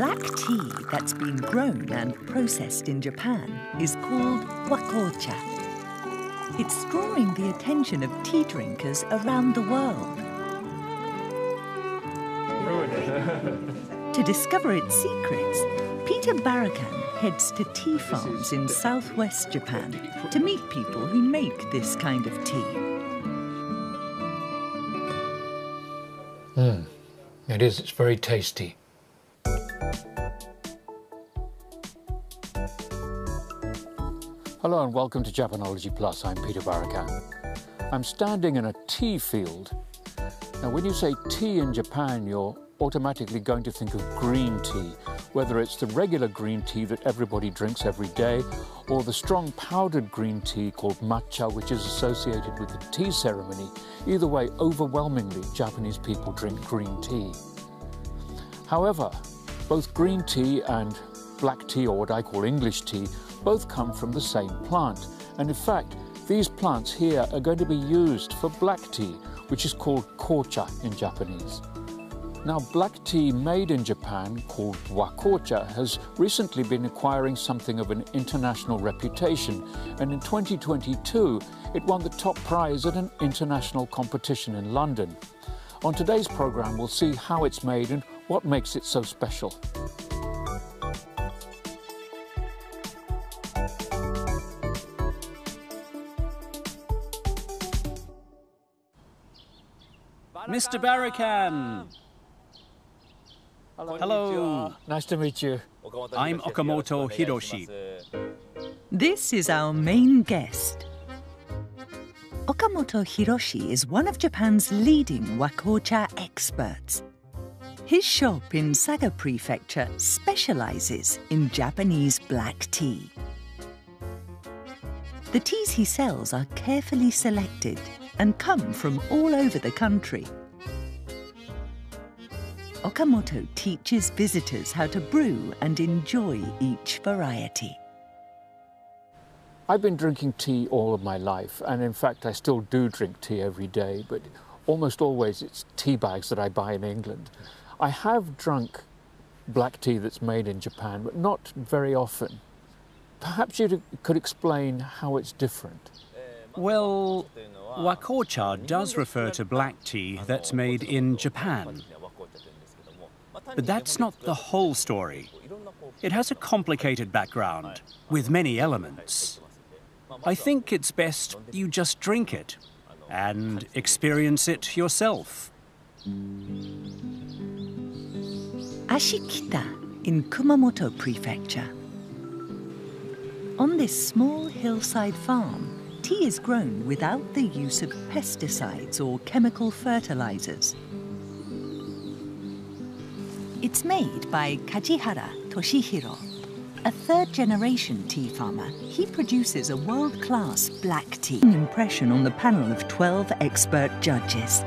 Black tea that's been grown and processed in Japan is called wakocha. It's drawing the attention of tea drinkers around the world. to discover its secrets, Peter Barakan heads to tea farms in southwest Japan to meet people who make this kind of tea. Mm. It is, it's very tasty. And welcome to Japanology Plus. I'm Peter Barakan. I'm standing in a tea field. Now, when you say tea in Japan, you're automatically going to think of green tea, whether it's the regular green tea that everybody drinks every day, or the strong powdered green tea called matcha, which is associated with the tea ceremony. Either way, overwhelmingly, Japanese people drink green tea. However, both green tea and black tea, or what I call English tea, both come from the same plant. And in fact, these plants here are going to be used for black tea, which is called kocha in Japanese. Now, black tea made in Japan, called wakocha, has recently been acquiring something of an international reputation, and in 2022 it won the top prize at an international competition in London. On today's programme, we'll see how it's made and what makes it so special. Mr. Barakan! Hello. Hello. Nice to meet you. I'm Okamoto Hiroshi. This is our main guest. Okamoto Hiroshi is one of Japan's leading wakocha experts. His shop in Saga Prefecture specializes in Japanese black tea. The teas he sells are carefully selected and come from all over the country. Okamoto teaches visitors how to brew and enjoy each variety. I've been drinking tea all of my life, and in fact, I still do drink tea every day, but almost always it's tea bags that I buy in England. I have drunk black tea that's made in Japan, but not very often. Perhaps you could explain how it's different. Well, wakocha does refer to black tea that's made in Japan. But that's not the whole story. It has a complicated background, with many elements. I think it's best you just drink it and experience it yourself. Ashikita in Kumamoto Prefecture. On this small hillside farm, tea is grown without the use of pesticides or chemical fertilizers. It's made by Kajihara Toshihiro. A third-generation tea farmer, he produces a world-class black tea. An impression on the panel of 12 expert judges.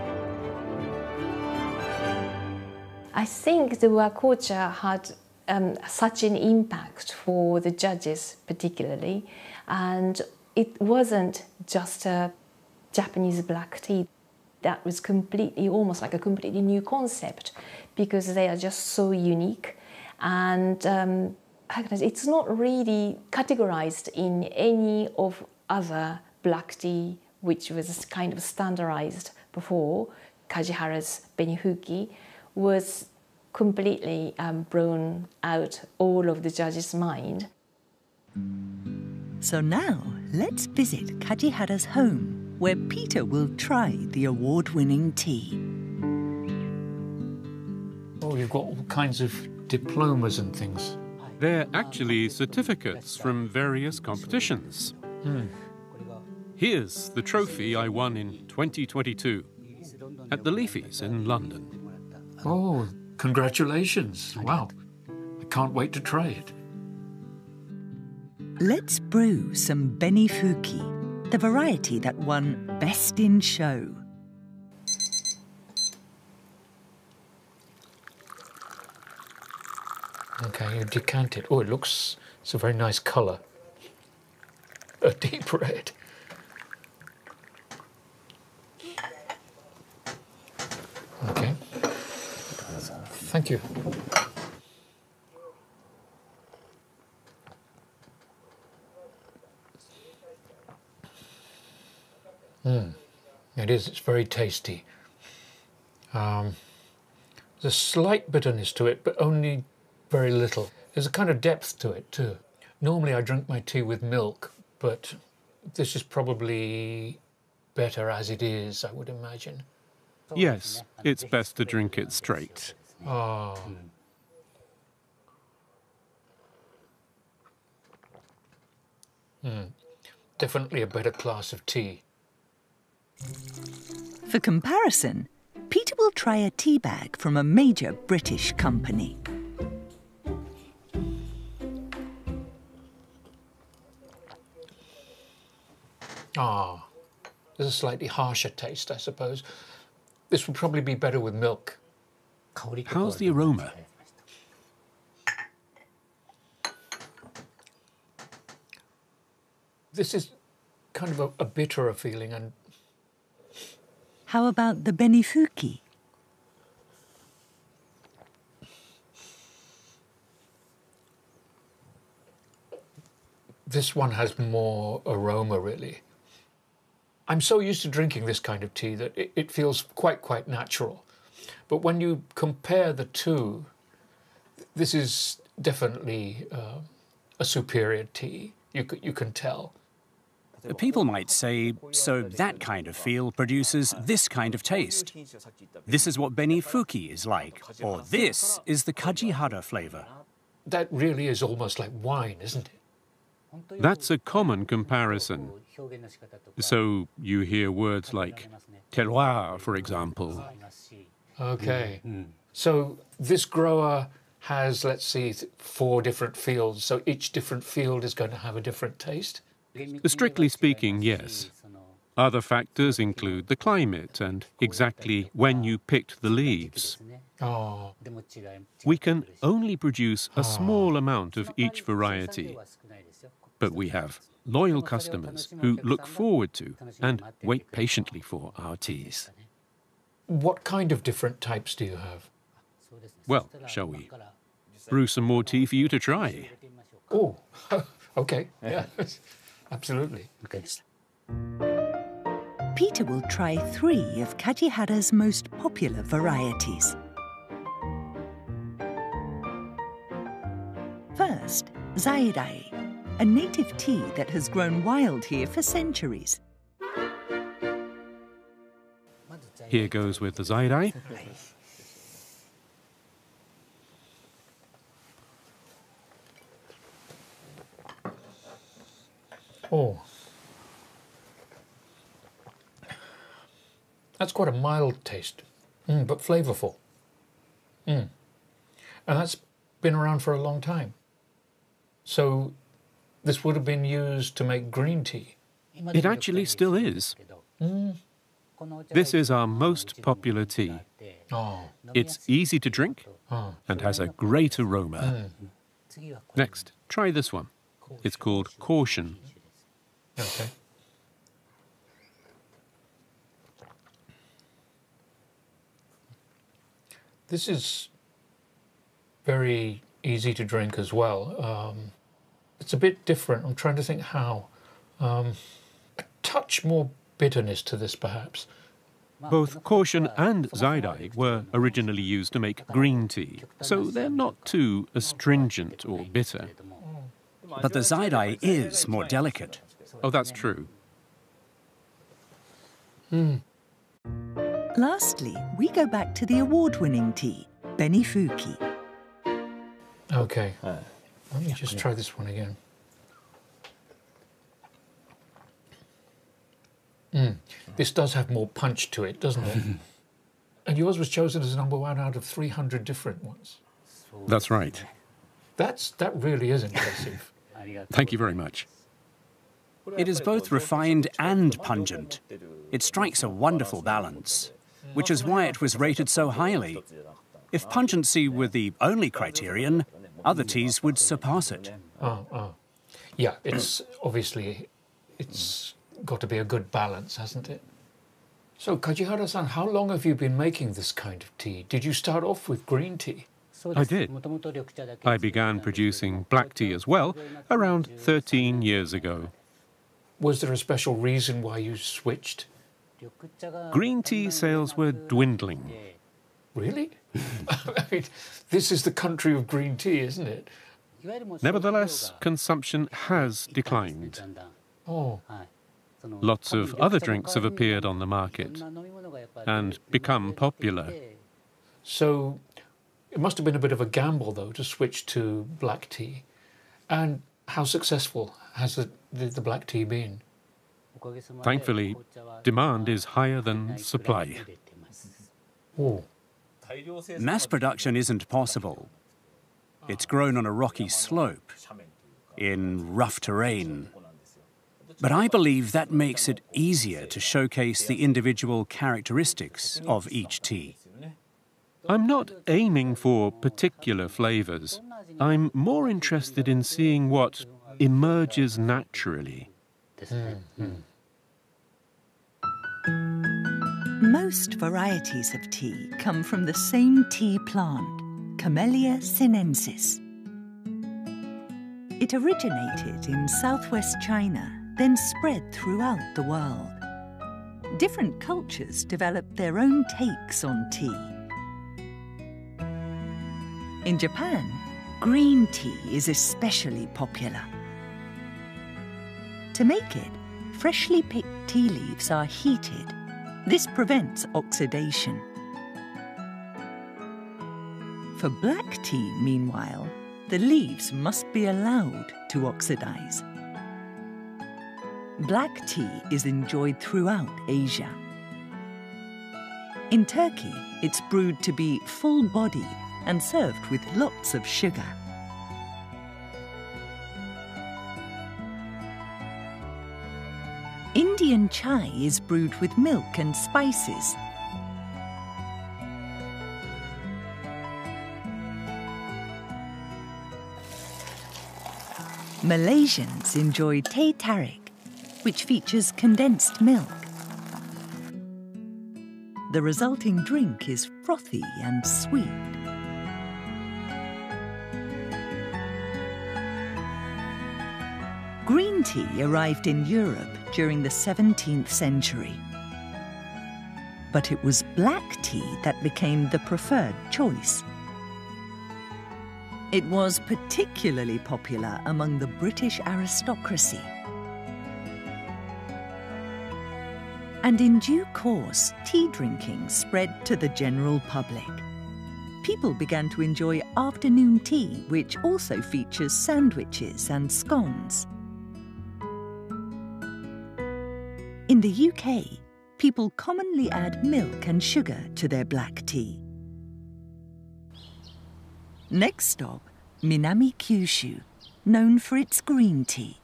I think the Wakocha had um, such an impact for the judges particularly and it wasn't just a Japanese black tea that was completely almost like a completely new concept because they are just so unique and um, it's not really categorized in any of other black tea which was kind of standardized before Kajihara's Benifuki was completely um, blown out all of the judges' mind. So now let's visit Kajihara's home where Peter will try the award winning tea. Oh, you've got all kinds of diplomas and things. They're actually certificates from various competitions. Hmm. Here's the trophy I won in 2022 at the Leafies in London. Oh, congratulations. Wow. I can't wait to try it. Let's brew some Benifuki the variety that won Best in Show. Okay, you decant it. Oh, it looks, it's a very nice colour. A deep red. Okay. Thank you. Hmm, it is, it's very tasty. Um, there's a slight bitterness to it, but only very little. There's a kind of depth to it too. Normally I drink my tea with milk, but this is probably better as it is, I would imagine. Yes, it's best to drink it straight. Oh. Mm. Definitely a better class of tea. For comparison, Peter will try a tea bag from a major British company. Ah, there's a slightly harsher taste, I suppose. This would probably be better with milk. How's the aroma? This is kind of a, a bitterer feeling and How about the benifuki? this one has more aroma really. I'm so used to drinking this kind of tea that it, it feels quite, quite natural. But when you compare the two, this is definitely uh, a superior tea. You, you can tell. People might say, so that kind of feel produces this kind of taste. This is what Benifuki is like, or this is the Kajihara flavor. That really is almost like wine, isn't it? That's a common comparison. So you hear words like terroir, for example. Okay. Hmm. Hmm. So this grower has, let's see, four different fields. So each different field is going to have a different taste. Strictly speaking, yes. Other factors include the climate and exactly when you picked the leaves. Oh, We can only produce a ah. small amount of each variety, but we have loyal customers who look forward to and wait patiently for our teas. what kind of different types do you have? Well, shall we brew some more tea for you to try? Oh, okay. Yeah, absolutely. Peter will try three of Kajihara's most popular varieties. First, Zairai, a native tea that has grown wild here for centuries. Here goes with the Zairai. Oh. That's quite a mild taste, mm, but flavourful. Mm. And that's been around for a long time. So this would have been used to make green tea. It actually still is. This is our most popular tea. Oh, It's easy to drink and has a great aroma. Next, try this one. It's called Koshun. okay. This is very easy to drink as well. Um, it's a bit different. I'm trying to think how. Um, a touch more bitterness to this, perhaps. Both Koshun and Zairai were originally used to make green tea, so they're not too astringent or bitter. But the Zairai is more delicate. Oh, that's true. Lastly, we go back to the award winning tea, Benifuki. Okay. Let me just try this one again. Mm. This does have more punch to it, doesn't it? and yours was chosen as number one out of 300 different ones. That's right. That's that really is impressive. Thank you very much. It is both refined and pungent. It strikes a wonderful balance, which is why it was rated so highly. If pungency were the only criterion, other teas would surpass it. oh, oh. Yeah, it's obviously it's got to be a good balance, hasn't it? So, Kajihara-san, how long have you been making this kind of tea? Did you start off with green tea? I did. I began producing black tea as well around 13 years ago. Was there a special reason why you switched? green tea sales were dwindling. Really? I mean, this is the country of green tea, isn't it? Nevertheless, consumption has declined. Oh, Lots of other drinks have appeared on the market and become popular. so it must have been a bit of a gamble, though, to switch to black tea. And how successful has the, the, the black tea been? Thankfully, demand is higher than supply. Oh, Mass production isn't possible. It's grown on a rocky slope, in rough terrain. But I believe that makes it easier to showcase the individual characteristics of each tea. I'm not aiming for particular flavours. I'm more interested in seeing what emerges naturally. Hmm, hmm. Most varieties of tea come from the same tea plant, Camellia sinensis. It originated in southwest China, then spread throughout the world. Different cultures developed their own takes on tea. In Japan, green tea is especially popular. To make it, freshly picked tea leaves are heated. This prevents oxidation. For black tea, meanwhile, the leaves must be allowed to oxidize. Black tea is enjoyed throughout Asia. In Turkey, it's brewed to be full bodied and served with lots of sugar. Indian chai is brewed with milk and spices. Malaysians enjoy teh tarik, which features condensed milk. The resulting drink is frothy and sweet. Tea arrived in Europe during the 17th century. But it was black tea that became the preferred choice. It was particularly popular among the British aristocracy. And in due course, tea drinking spread to the general public. People began to enjoy afternoon tea, which also features sandwiches and scones. The UK, people commonly add milk and sugar to their black tea. Next stop, Minami Kyushu, known for its green tea.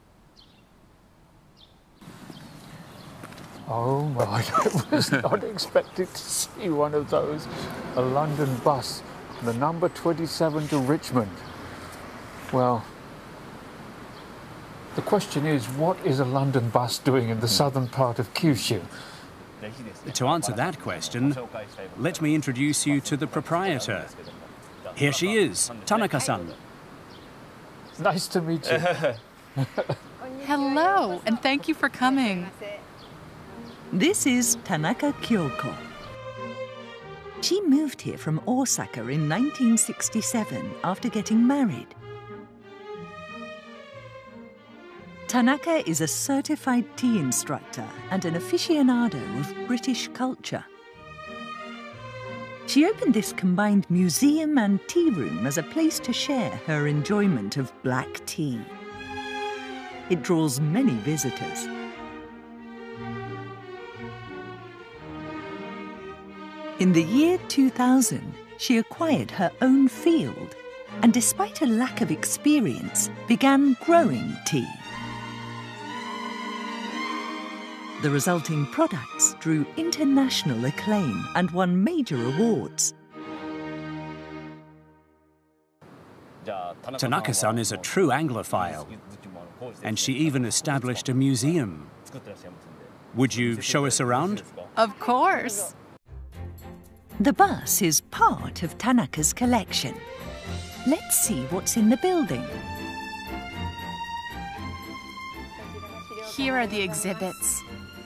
oh my! I was not expecting to see one of those. A London bus, the number 27 to Richmond. Well, the question is, what is a London bus doing in the hmm. southern part of Kyushu? To answer that question, let me introduce you to the proprietor. Here she is, Tanaka-san. Nice to meet you. Hello, and thank you for coming. This is Tanaka Kyoko. She moved here from Osaka in 1967 after getting married. Tanaka is a certified tea instructor and an aficionado of British culture. She opened this combined museum and tea room as a place to share her enjoyment of black tea. It draws many visitors. In the year 2000, she acquired her own field and, despite a lack of experience, began growing tea. The resulting products drew international acclaim and won major awards. Tanaka-san is a true Anglophile, and she even established a museum. Would you show us around? Of course. The bus is part of Tanaka's collection. Let's see what's in the building. Here are the exhibits.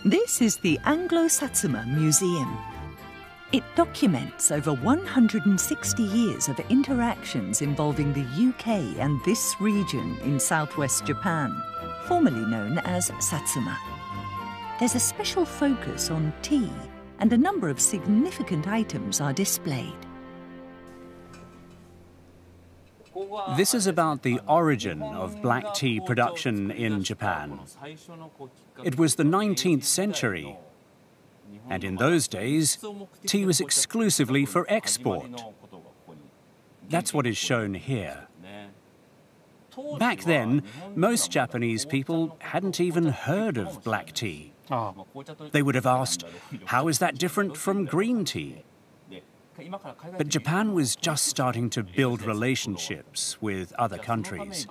This is the Anglo Satsuma Museum. It documents over 160 years of interactions involving the UK and this region in southwest Japan, formerly known as Satsuma. There's a special focus on tea, and a number of significant items are displayed. This is about the origin of black tea production in Japan. It was the 19th century, and in those days, tea was exclusively for export. That's what is shown here. Back then, most Japanese people hadn't even heard of black tea. They would have asked, how is that different from green tea? But Japan was just starting to build relationships with other countries.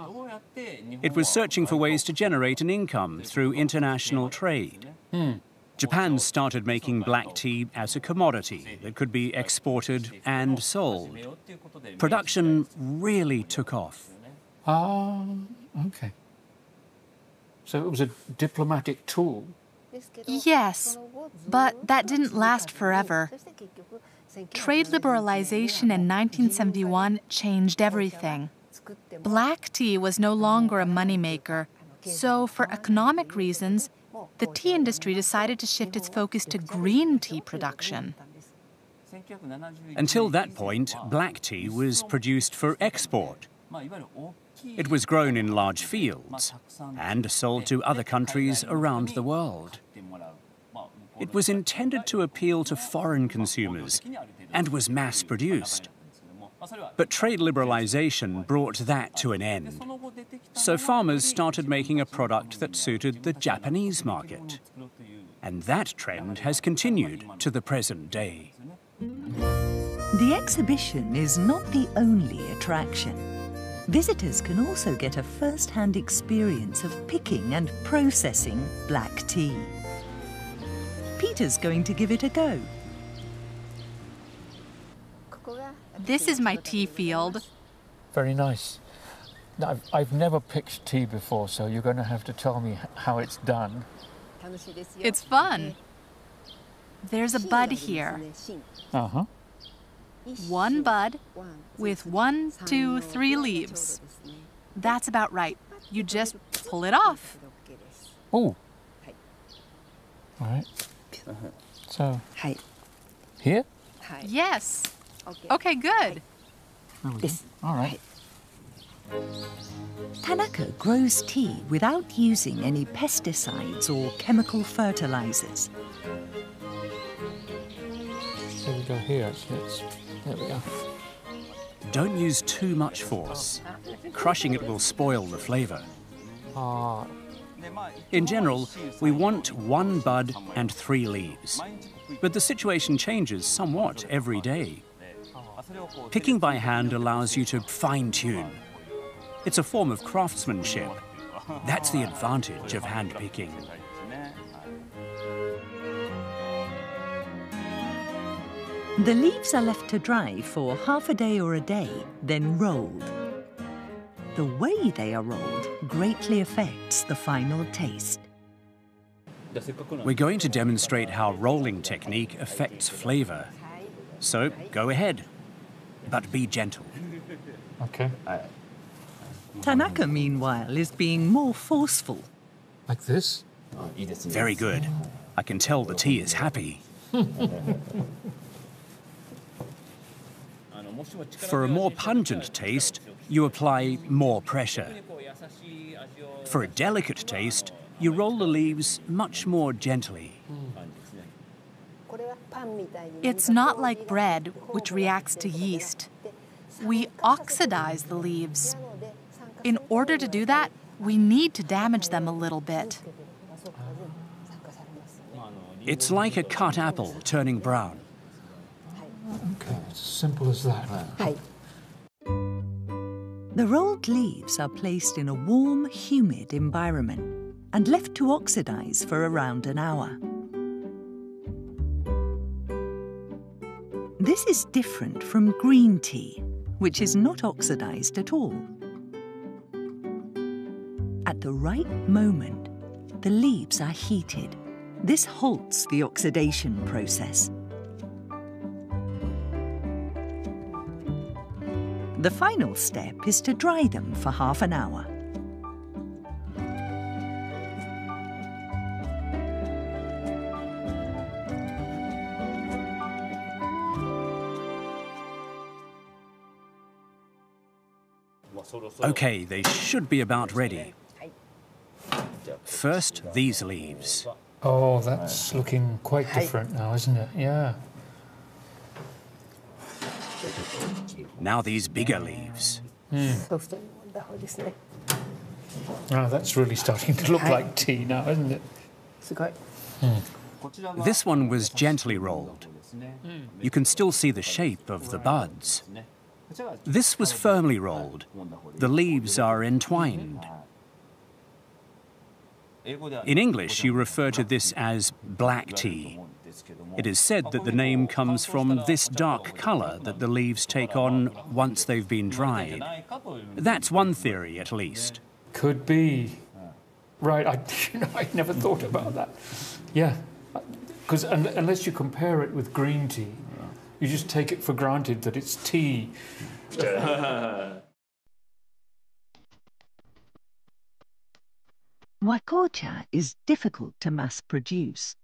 It was searching for ways to generate an income through international trade. Japan started making black tea as a commodity that could be exported and sold. Production really took off. Ah, okay. So it was a diplomatic tool. Yes, but that didn't last forever. Trade liberalization in 1971 changed everything. Black tea was no longer a moneymaker, so for economic reasons, the tea industry decided to shift its focus to green tea production. Until that point, black tea was produced for export. It was grown in large fields and sold to other countries around the world. It was intended to appeal to foreign consumers and was mass produced. But trade liberalization brought that to an end. So farmers started making a product that suited the Japanese market. And that trend has continued to the present day. The exhibition is not the only attraction. Visitors can also get a first hand experience of picking and processing black tea. Peter's going to give it a go. This is my tea field. Very nice. Now, I've, I've never picked tea before, so you're going to have to tell me how it's done. It's fun. There's a bud here. Uh huh. One bud with one, two, three leaves. That's about right. You just pull it off. Oh. All right. So, はい。here? Yes. Okay, good. There. All right. Tanaka grows tea without using any pesticides or chemical fertilizers. So we go here, actually. It's, there we go. Don't use too much force. Crushing it will spoil the flavor. Ah, In general, we want one bud and three leaves. But the situation changes somewhat every day. Picking by hand allows you to fine tune. It's a form of craftsmanship. That's the advantage of hand picking. The leaves are left to dry for half a day or a day, then rolled. The way they are rolled greatly affects the final taste. We're going to demonstrate how rolling technique affects flavor. So go ahead, but be gentle. okay. Tanaka, meanwhile, is being more forceful. Like this? Very good. I can tell the tea is happy. For a more pungent taste, you apply more pressure. For a delicate taste, you roll the leaves much more gently. It's not like bread, which reacts to yeast. We oxidize the leaves. In order to do that, we need to damage them a little bit. It's like a cut apple turning brown. Okay, it's as simple as that. はい。The rolled leaves are placed in a warm, humid environment and left to oxidize for around an hour. This is different from green tea, which is not oxidized at all. At the right moment, the leaves are heated This halts the oxidation process. The final step is to dry them for half an hour. Okay, they should be about ready. First, these leaves. Oh, that's looking quite different now, isn't it? Yeah. Now these bigger leaves. Oh, that's really starting to look like tea now, isn't it? Hmm. This one was gently rolled. You can still see the shape of the buds. This was firmly rolled. The leaves are entwined. In English, you refer to this as black tea. It is said that the name comes from this dark color that the leaves take on once they've been dried. That's one theory, at least. Could be. Right, I, you know, I never thought about that. Yeah, because un unless you compare it with green tea, you just take it for granted that it's tea. Wakocha is difficult to mass produce,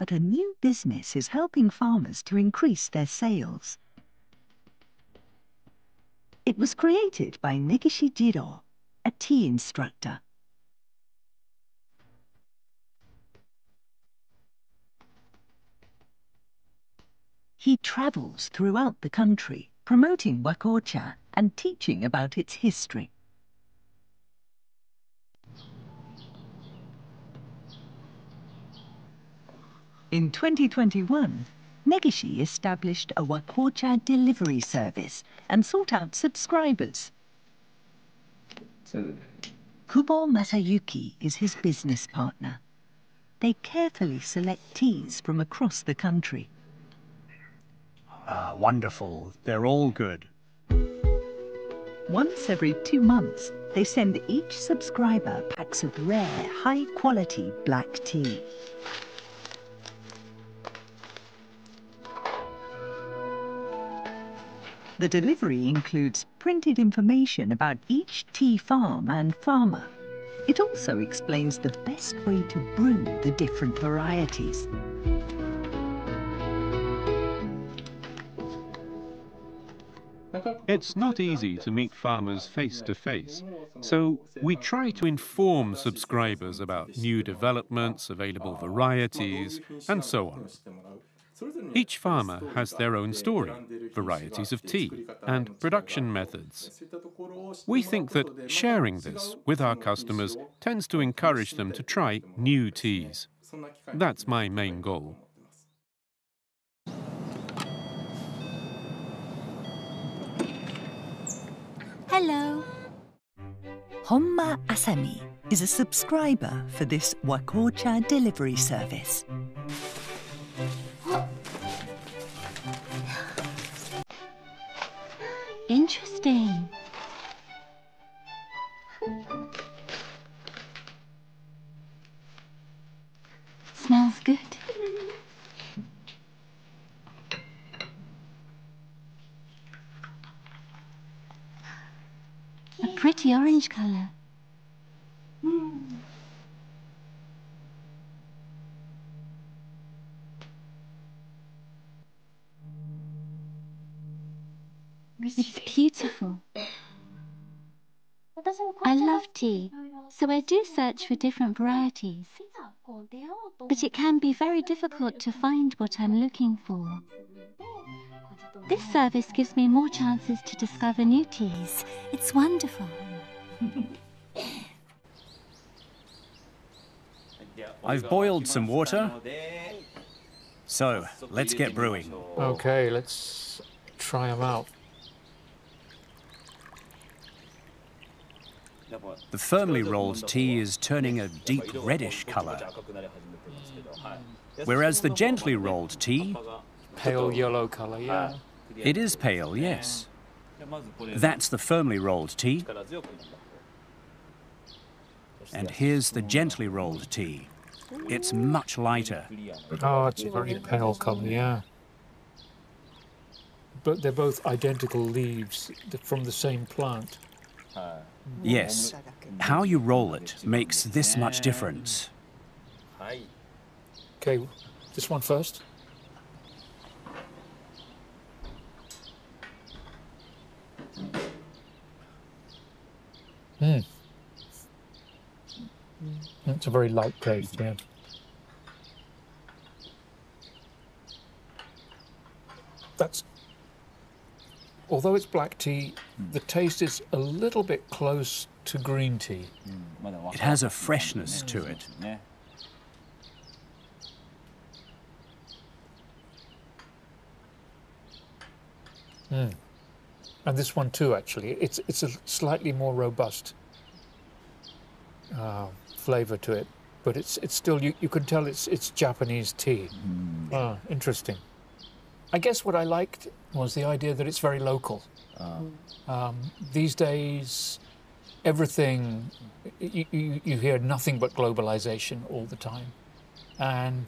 but a new business is helping farmers to increase their sales. It was created by Negishi Jiro, a tea instructor. He travels throughout the country, promoting Wakocha and teaching about its history. In 2021, Negishi established a Wakocha delivery service and sought out subscribers. Kubo Masayuki is his business partner. They carefully select teas from across the country. Ah, wonderful. They're all good. Once every two months, they send each subscriber packs of rare, high-quality black tea. The delivery includes printed information about each tea farm and farmer. It also explains the best way to brew the different varieties. It's not easy to meet farmers face to face, so we try to inform subscribers about new developments, available varieties, and so on. Each farmer has their own story, varieties of tea, and production methods. We think that sharing this with our customers tends to encourage them to try new teas. That's my main goal. Hello. Honma Asami is a subscriber for this Wakocha delivery service. Interesting. Smells good. A pretty orange color. Hmm. It's beautiful. I love tea, so I do search for different varieties. But it can be very difficult to find what I'm looking for. This service gives me more chances to discover new teas. It's wonderful. I've boiled some water. So, let's get brewing. Okay, let's try them out. The firmly rolled tea is turning a deep reddish color, mm. whereas the gently rolled tea, Pale yellow colour, yeah. it is pale, yes. That's the firmly rolled tea. And here's the gently rolled tea. It's much lighter. Oh, it's a very pale colour, yeah. But they're both identical leaves from the same plant. Yes. How you roll it makes this much difference. Okay, this one first. Hmm. It's a very light taste, yeah. That's although it's black tea, the taste is a little bit close to green tea. It has a freshness to it. Mm. And this one too, actually, it's it's a slightly more robust uh, flavor to it, but it's it's still you, you can tell it's it's Japanese tea. Mm. Ah, interesting. I guess what I liked was the idea that it's very local. Uh. Um, these days, everything you, you, you hear nothing but globalization all the time, and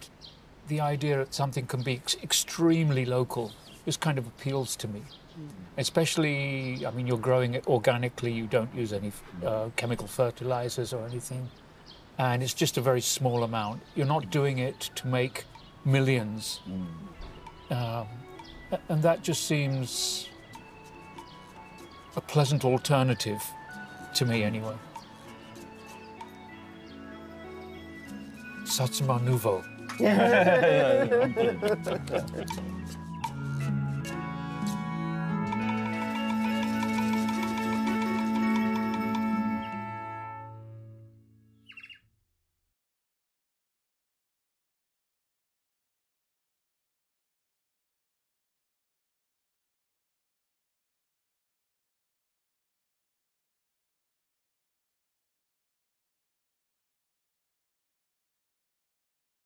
the idea that something can be ex- extremely local just kind of appeals to me. Mm. Especially, I mean, you're growing it organically, you don't use any uh, chemical fertilizers or anything, and it's just a very small amount. You're not doing it to make millions. Mm. Um, and that just seems a pleasant alternative to me, anyway. Satsuma Nouveau.